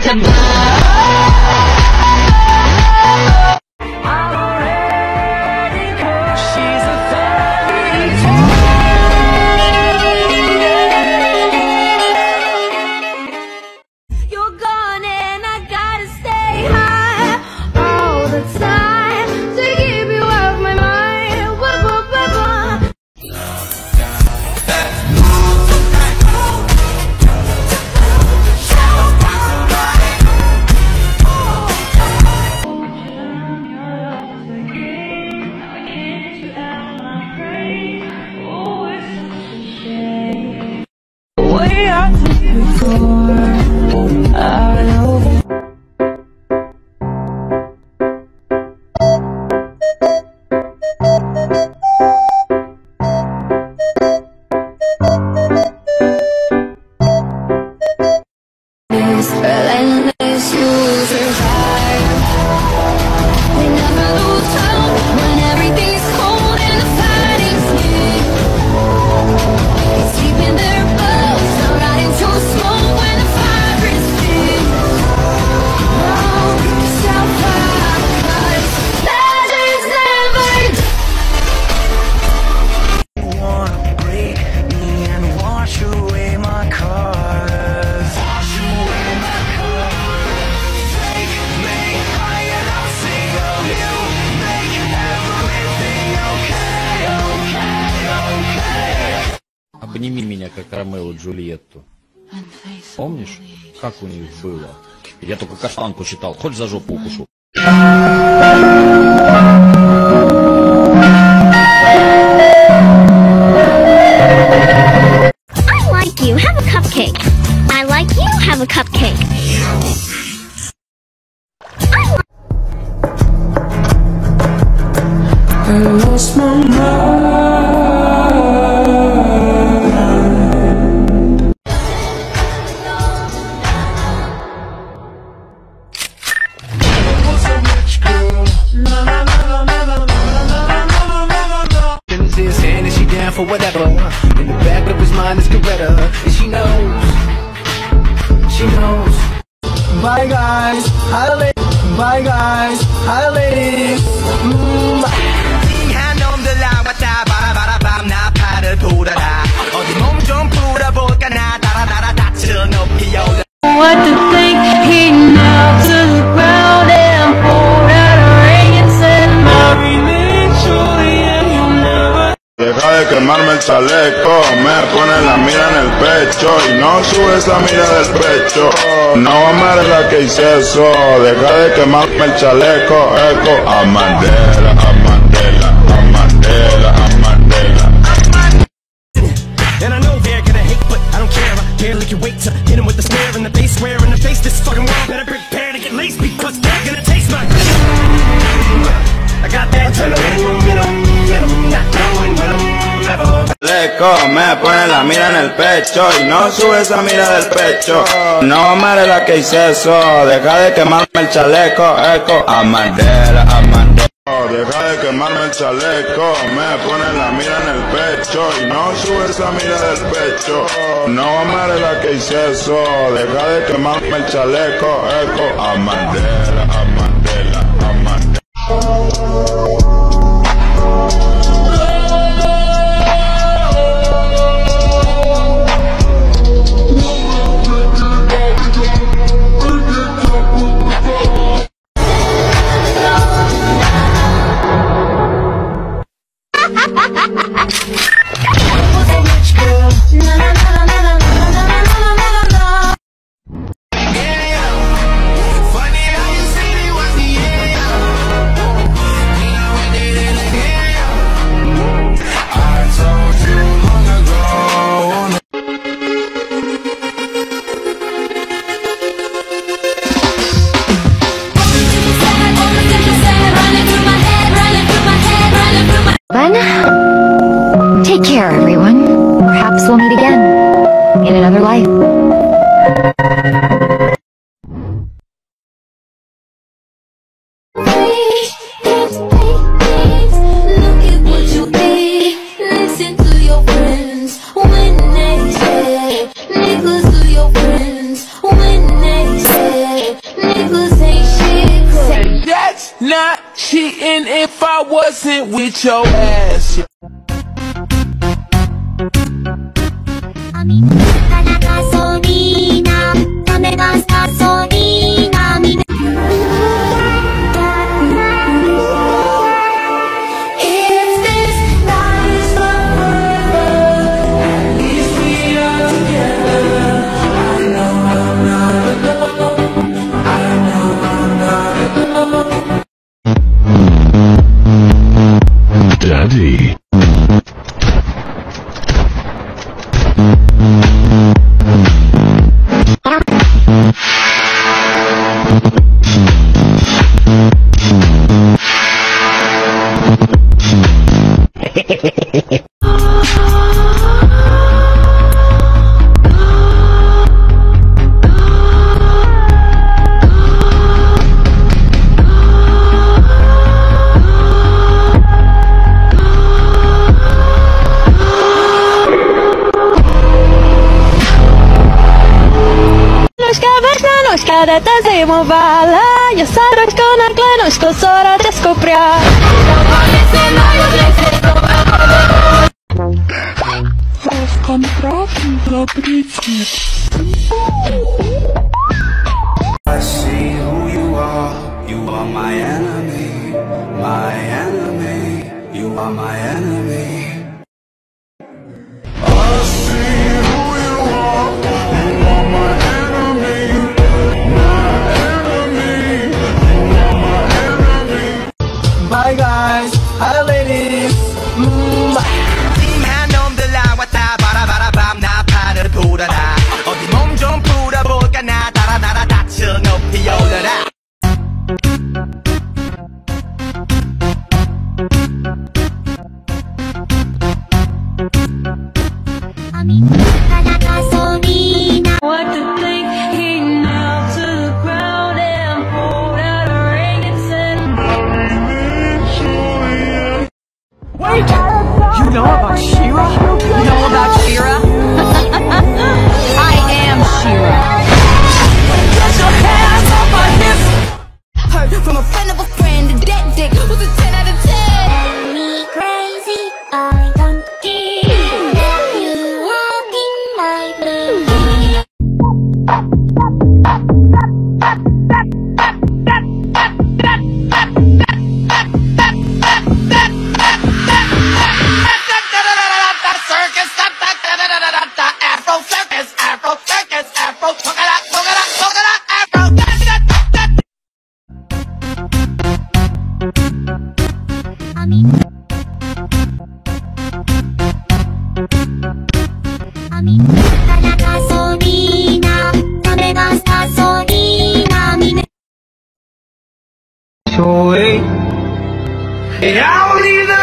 to Ромео Джульетту. Помнишь, как у них было? Я только каштанку читал, хоть за жопу укушу. for whatever. armarme el chaleco Me pone la mira en el pecho Y no sube esa mira del pecho. No amarga que hice eso Deja de quemarme el chaleco Eco a madera, a me pone la mira en el pecho y no sube esa mira del pecho. No me la que hice eso, deja de quemarme el chaleco, eco. Amandela, amandela. Deja de quemarme el chaleco, me pone la mira en el pecho y no sube esa mira del pecho. No me la que hice eso, deja de quemarme el chaleco, eco. Amandela, amandela. Take care, everyone. Perhaps we'll meet again in another life. niggas ain't shit. That's not cheating if I wasn't with your ass. I mean Nóžka, vrchná nóžka, jde ta zimová Já sáročko na klenožko, sora I see who you are. You are my enemy, my enemy. You are my enemy. that out. Yeah, I'll leave the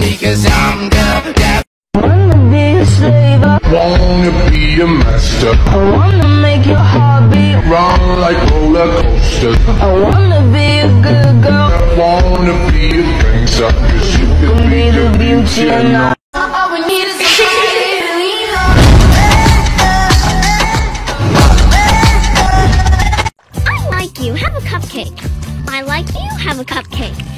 because I'm the Wanna be a slave, I Wanna be a master. I wanna make your heart beat Run like roller coasters. I wanna be a good girl I Wanna be a gangster. Cause you can Be the beauty and all. Have a cupcake.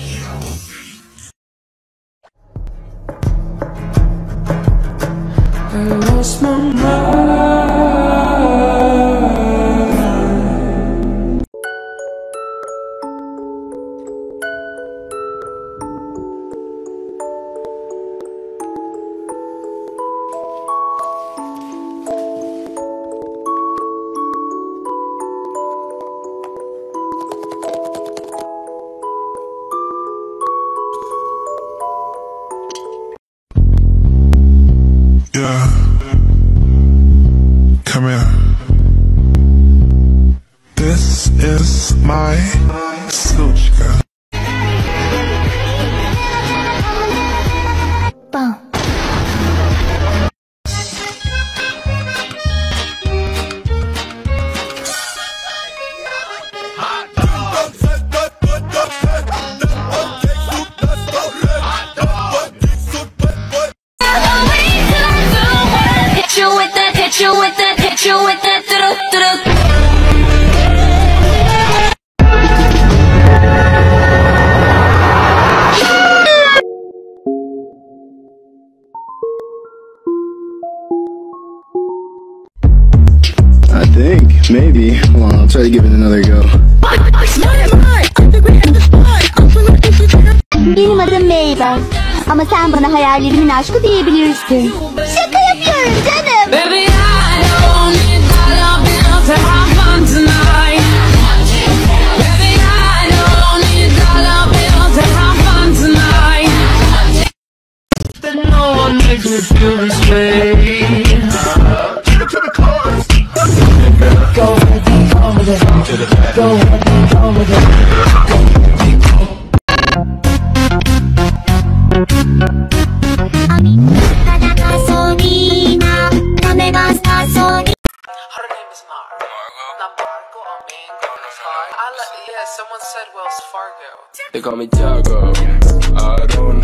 Yeah. Maybe. Hold on, I'll try to give it another go. Benim adım Mabel. Ama sen bana hayallerimin aşkı diyebilirsin. Şaka yapıyorum canım. Baby, Her name is Mar. Not Marco or Mango. I like, yeah, someone said Wells Fargo. They call me Tiago. I don't